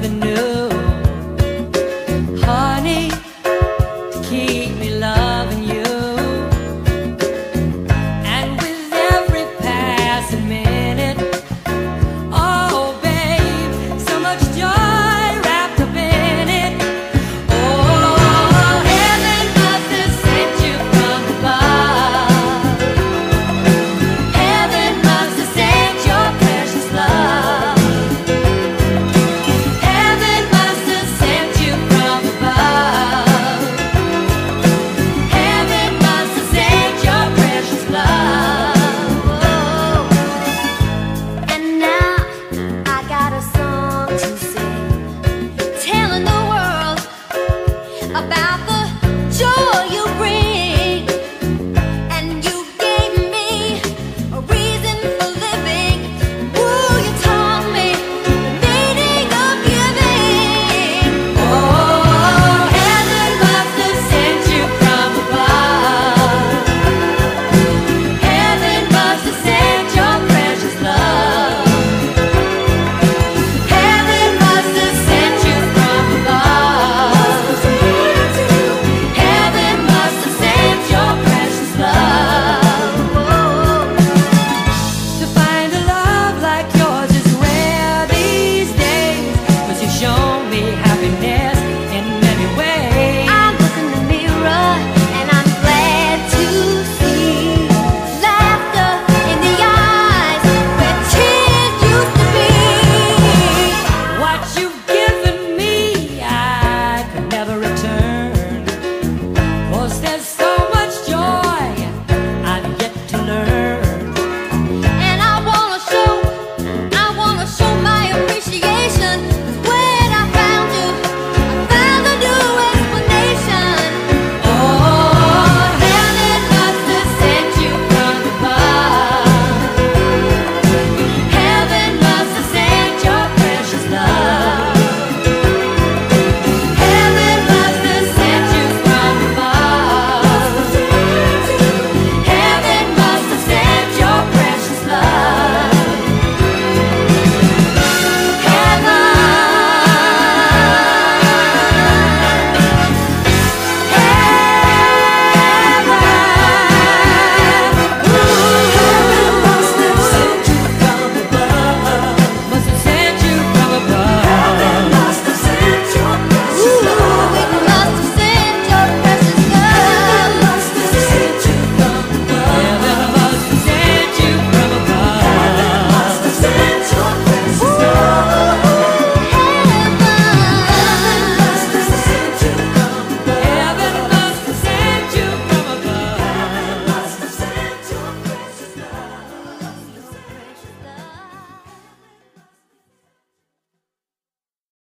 the new. Happiness